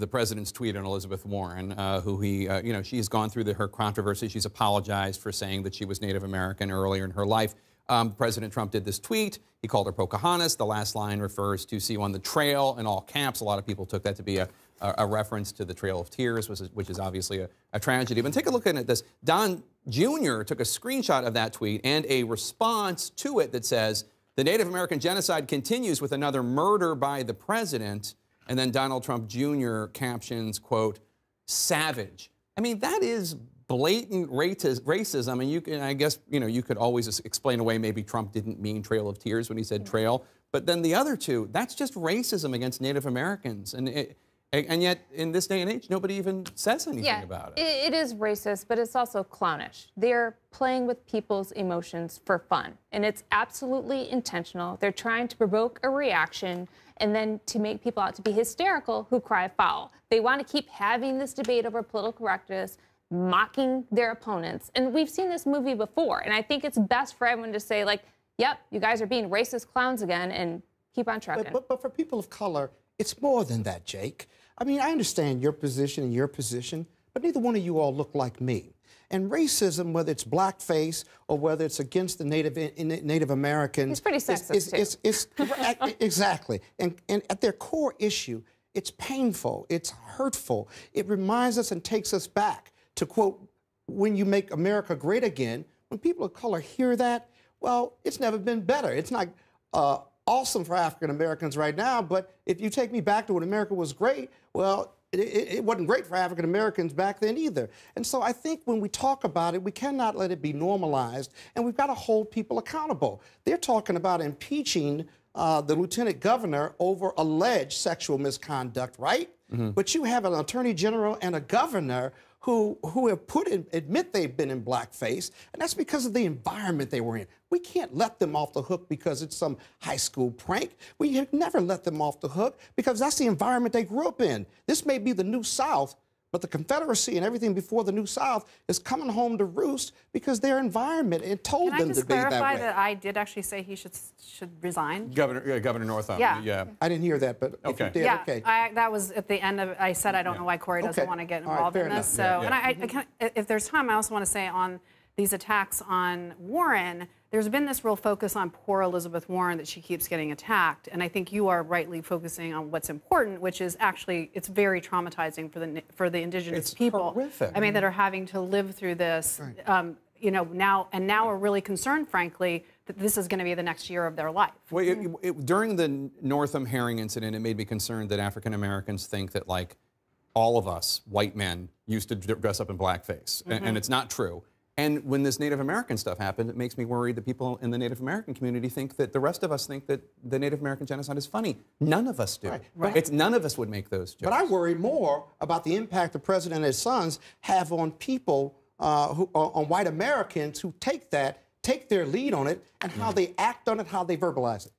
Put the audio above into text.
the president's tweet on Elizabeth Warren, uh, who he, uh, you know, she's gone through the, her controversy. She's apologized for saying that she was Native American earlier in her life. Um, President Trump did this tweet. He called her Pocahontas. The last line refers to "See you on the trail" in all caps. A lot of people took that to be a, a, a reference to the Trail of Tears, which is, which is obviously a, a, tragedy. But take a look at this. Don Jr. took a screenshot of that tweet and a response to it that says, "The Native American genocide continues with another murder by the president." And then Donald Trump Jr. captions, "quote Savage." I mean, that is blatant racism, and you can, I guess, you know, you could always explain away maybe Trump didn't mean Trail of Tears when he said trail, but then the other two, that's just racism against Native Americans, and it, and yet, in this day and age, nobody even says anything yeah, about it. It is racist, but it's also clownish. They're playing with people's emotions for fun, and it's absolutely intentional. They're trying to provoke a reaction and then to make people out to be hysterical who cry foul. They want to keep having this debate over political correctness mocking their opponents. And we've seen this movie before. And I think it's best for everyone to say, like, yep, you guys are being racist clowns again and keep on trucking. But, but, but for people of color, it's more than that, Jake. I mean, I understand your position and your position, but neither one of you all look like me. And racism, whether it's blackface or whether it's against the Native Native Americans, it's pretty sexist is, is, is, exactly. And, and at their core issue, it's painful, it's hurtful. It reminds us and takes us back to quote, when you make America great again, when people of color hear that, well, it's never been better. It's not uh, awesome for African Americans right now, but if you take me back to when America was great, well, it, it, wasn't great for African Americans back then either. And so I think when we talk about it, we cannot let it be normalized, and we've got to hold people accountable. They're talking about impeaching uh, the lieutenant governor over alleged sexual misconduct, right? Mm -hmm. But you have an attorney general and a governor who, who have put in, admit they've been in blackface, and that's because of the environment they were in. We can't let them off the hook because it's some high school prank. We have never let them off the hook because that's the environment they grew up in. This may be the new South, but the Confederacy and everything before the New South is coming home to roost because their environment it told Can them to be that way. Can I just clarify that I did actually say he should should resign? Governor yeah, Governor Northam. Yeah. yeah. I didn't hear that, but okay. Did, yeah, okay. I, that was at the end of. I said I don't yeah. know why Corey doesn't okay. want to get involved right, in enough. this. So, yeah. and I, I mm-hmm. can, if there's time, I also want to say on these attacks on Warren, there's been this real focus on poor Elizabeth Warren that she keeps getting attacked. And I think you are rightly focusing on what's important, which is actually it's very traumatizing for the for the indigenous it's people. Horrific. I mean, that are having to live through this. Right. Um, you know, now and now are really concerned, frankly, that this is going to be the next year of their life. Well, it, it, during the Northam Herring incident, it made me concerned that African Americans think that like all of us white men used to dress up in blackface, mm -hmm. and, and it's not true. And when this Native American stuff happened, it makes me worried that people in the Native American community think that the rest of us think that the Native American genocide is funny. None of us do. Right. Right. It's none of us would make those jokes. But I worry more about the impact the president and his sons have on people, uh, who, on white Americans who take that, take their lead on it, and how they act on it, how they verbalize it.